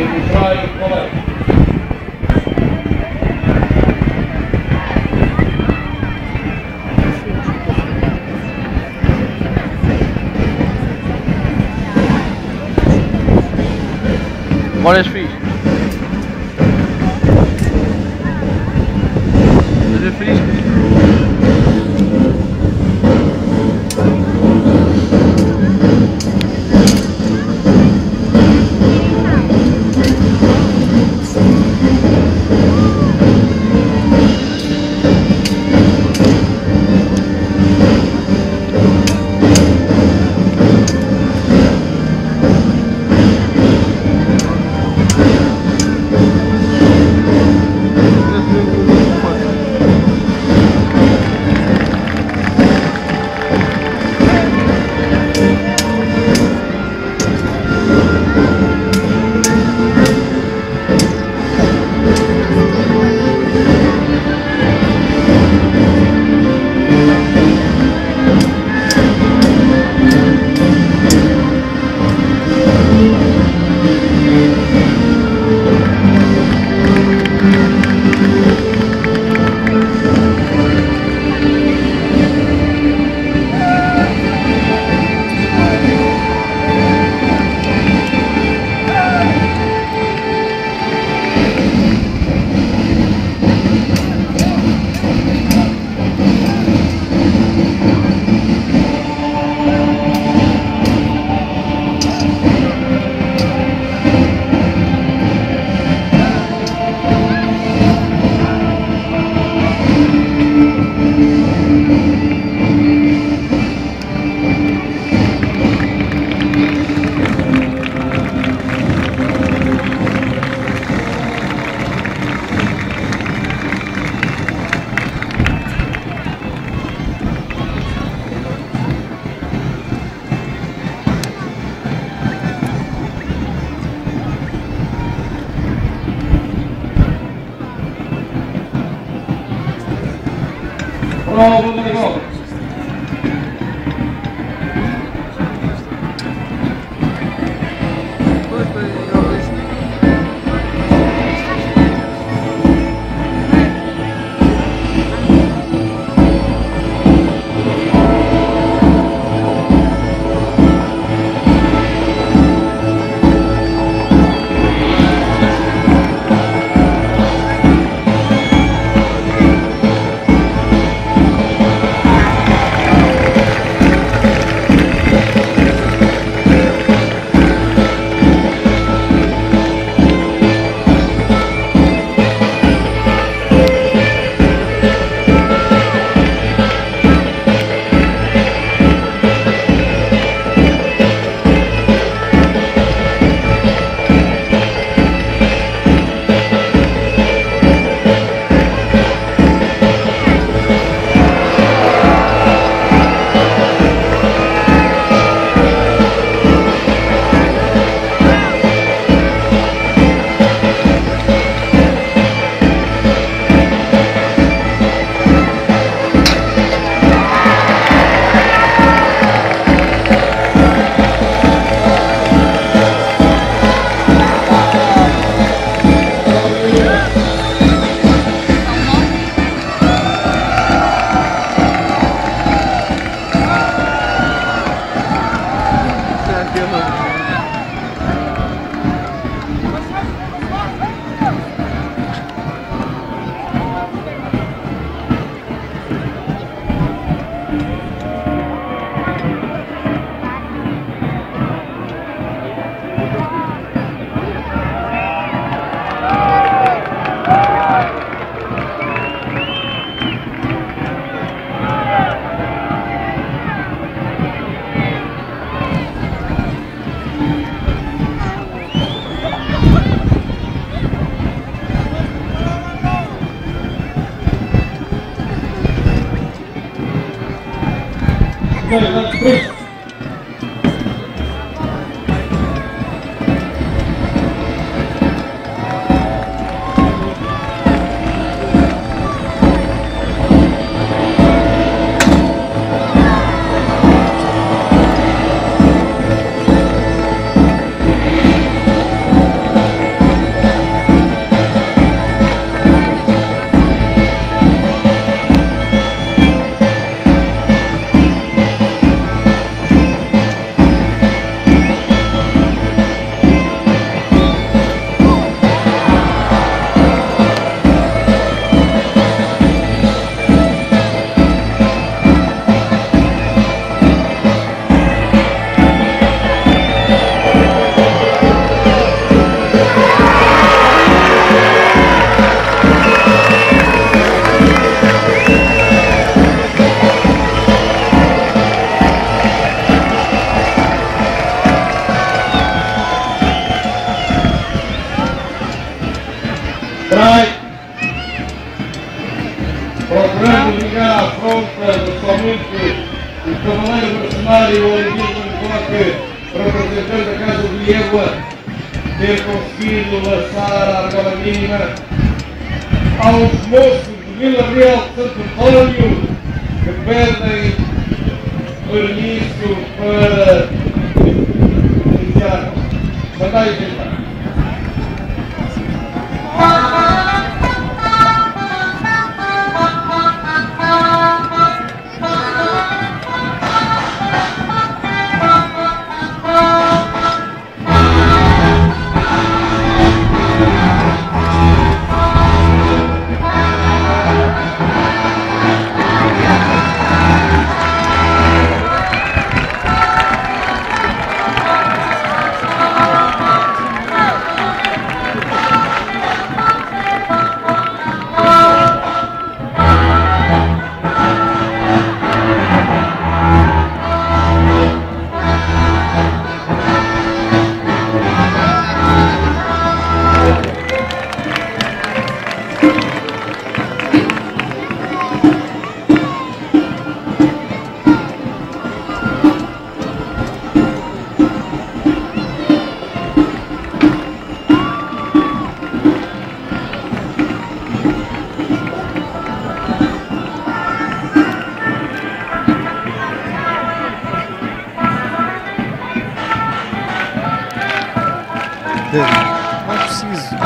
in play, play. What is fish? Is it fish? Paul Trai. Procurando ligar à fronta somente o cavaleiro mercenário Oliveira Nicoque, representante da Casa de Liégua, ter conseguido laçar a argola mínima aos moços de Vila Real de Santo Antônio que pedem permisso para iniciar. Mandai tentar. Não preciso.